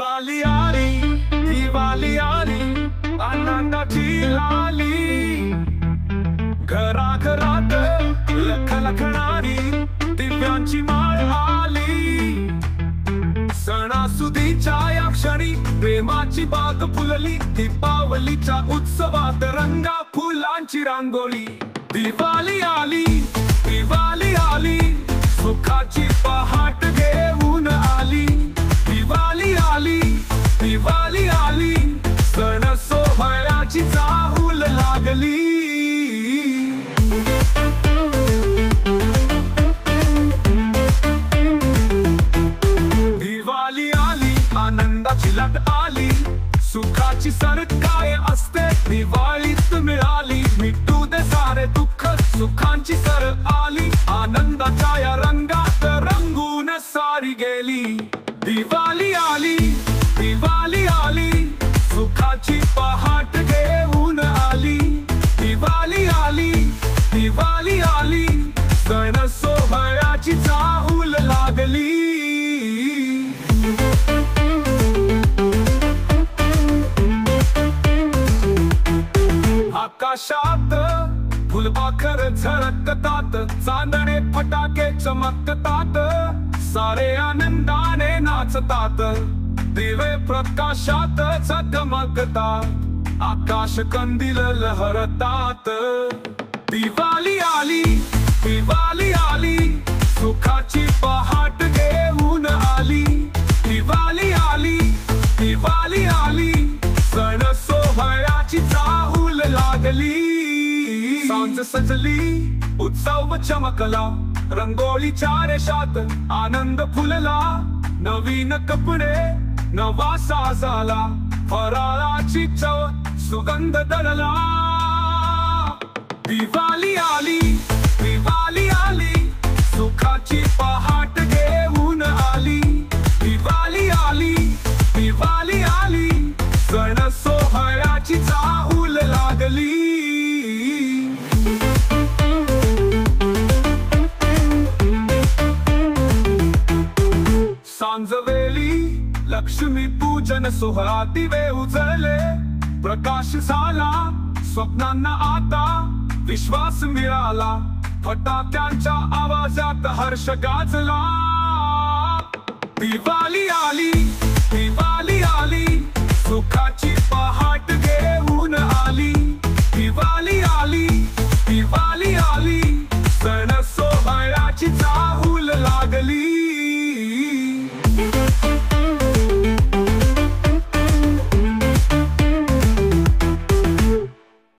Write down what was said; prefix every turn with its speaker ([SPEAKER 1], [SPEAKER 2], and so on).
[SPEAKER 1] आली माळ सणासुदीच्या या क्षणी प्रेमाची बाग फुलली दीपावलीच्या उत्सवात रंगा फुलांची रांगोळी. दिवाळी आली सुखाची सर काय असते? दिवाळीत मिळाली मिटू दे सारे दुःख सुखांची सर आली. आनंदाच्या या रंगात रंगून सारी गेली. दिवाळी आली दिवाळी आली सुखाची आकाशात फुलपाखर झळकतात चांदणे फटाके चमकतात सारे आनंदाने नाचतात दिवे प्रकाशात चमकतात आकाश कंदील लहरतात दिवा सांज सजली उत्सव चमकला. रंगोळीच्या रेषात आनंद फुलला. नवीन कपडे नवा सा झाला फराळाची चव सुगंध दळला. दिवाळी आली दिवाळी आली. सुखाची पहाट लक्ष्मी पूजन सोहळा दिवे उजळले प्रकाश झाला स्वप्नांना आता विश्वास मिळाला. फटाक्यांच्या आवाजात हर्ष गाजला. दिवाळी आली दिवाळी आली. सुखाची पहा